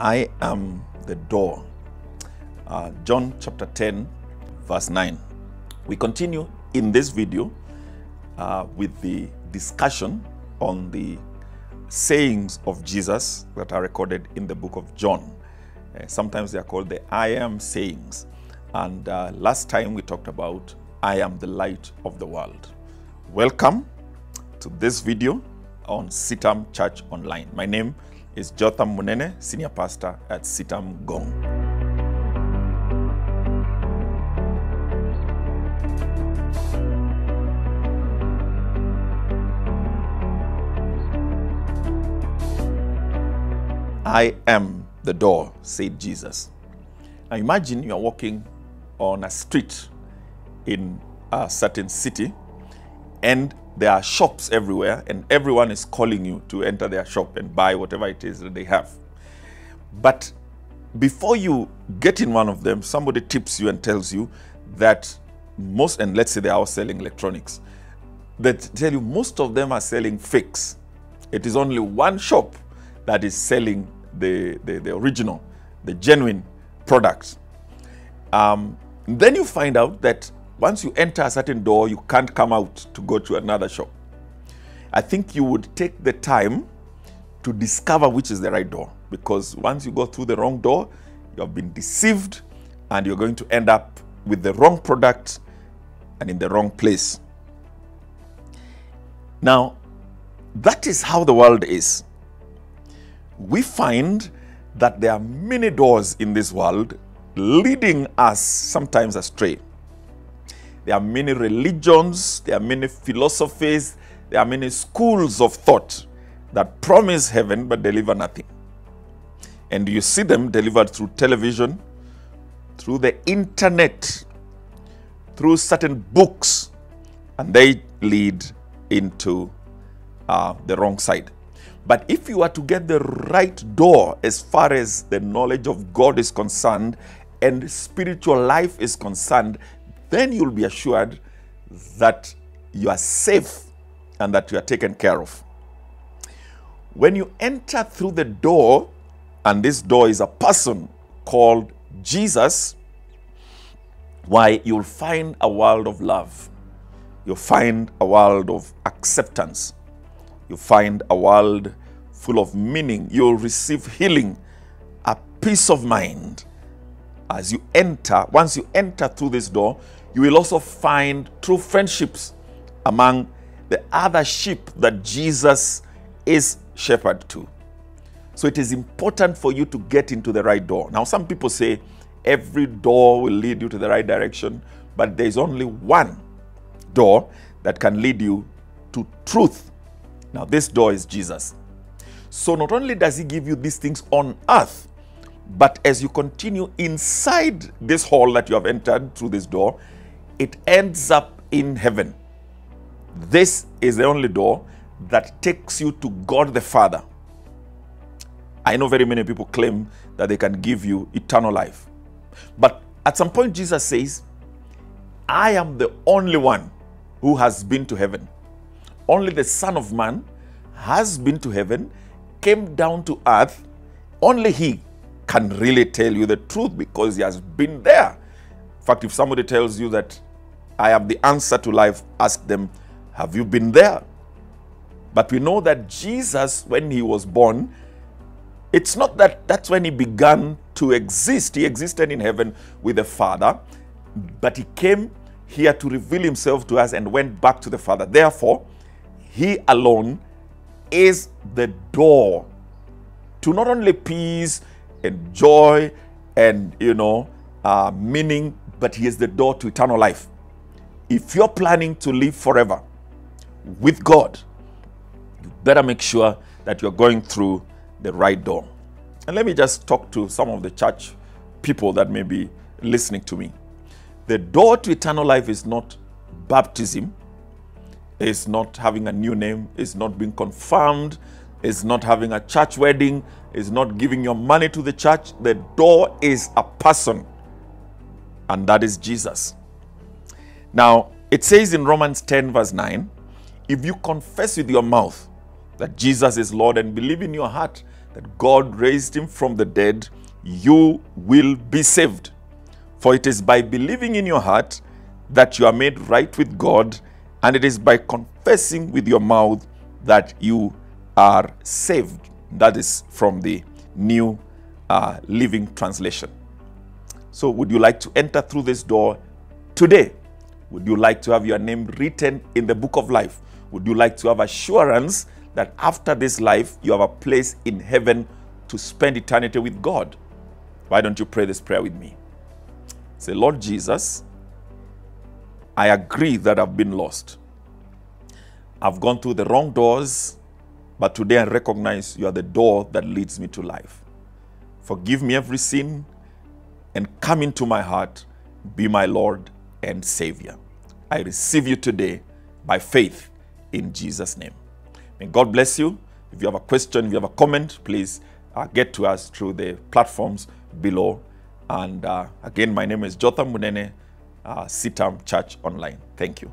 I am the door. Uh, John chapter 10, verse 9. We continue in this video uh, with the discussion on the sayings of Jesus that are recorded in the book of John. Uh, sometimes they are called the I am sayings. And uh, last time we talked about I am the light of the world. Welcome to this video on CITAM Church Online. My name is Jotham Munene, Senior Pastor at CITAM Gong. I am the door, said Jesus. Now imagine you are walking on a street in a certain city and there are shops everywhere and everyone is calling you to enter their shop and buy whatever it is that they have. But before you get in one of them, somebody tips you and tells you that most, and let's say they are selling electronics, that tell you most of them are selling fakes. It is only one shop that is selling the, the, the original, the genuine products. Um, then you find out that once you enter a certain door, you can't come out to go to another shop. I think you would take the time to discover which is the right door because once you go through the wrong door, you have been deceived and you're going to end up with the wrong product and in the wrong place. Now, that is how the world is. We find that there are many doors in this world leading us sometimes astray. There are many religions, there are many philosophies, there are many schools of thought that promise heaven but deliver nothing. And you see them delivered through television, through the internet, through certain books, and they lead into uh, the wrong side. But if you are to get the right door as far as the knowledge of God is concerned and spiritual life is concerned, then you'll be assured that you are safe and that you are taken care of. When you enter through the door, and this door is a person called Jesus, why you'll find a world of love. You'll find a world of acceptance. You'll find a world full of meaning. You'll receive healing, a peace of mind. As you enter, once you enter through this door, you will also find true friendships among the other sheep that Jesus is shepherd to. So it is important for you to get into the right door. Now, some people say every door will lead you to the right direction, but there is only one door that can lead you to truth. Now, this door is Jesus. So, not only does He give you these things on earth, but as you continue inside this hall that you have entered through this door, it ends up in heaven. This is the only door that takes you to God the Father. I know very many people claim that they can give you eternal life. But at some point, Jesus says, I am the only one who has been to heaven. Only the Son of Man has been to heaven, came down to earth. Only He can really tell you the truth because He has been there. In fact, if somebody tells you that I have the answer to life, ask them, Have you been there? But we know that Jesus, when He was born, it's not that that's when He began to exist. He existed in heaven with the Father, but He came here to reveal Himself to us and went back to the Father. Therefore, He alone is the door to not only peace and joy and, you know, uh, meaning, but He is the door to eternal life. If you're planning to live forever with God, you better make sure that you're going through the right door. And let me just talk to some of the church people that may be listening to me. The door to eternal life is not baptism, it's not having a new name, it's not being confirmed, it's not having a church wedding, it's not giving your money to the church. The door is a person, and that is Jesus. Now, it says in Romans 10, verse 9, if you confess with your mouth that Jesus is Lord and believe in your heart that God raised him from the dead, you will be saved. For it is by believing in your heart that you are made right with God, and it is by confessing with your mouth that you are saved. That is from the New uh, Living Translation. So, would you like to enter through this door today? Would you like to have your name written in the book of life? Would you like to have assurance that after this life you have a place in heaven to spend eternity with God? Why don't you pray this prayer with me? Say, Lord Jesus, I agree that I've been lost. I've gone through the wrong doors, but today I recognize you are the door that leads me to life. Forgive me every sin and come into my heart. Be my Lord and Savior. I receive you today by faith in Jesus' name. May God bless you. If you have a question, if you have a comment, please uh, get to us through the platforms below. And uh, again, my name is Jotham Munene, uh, CITAM Church Online. Thank you.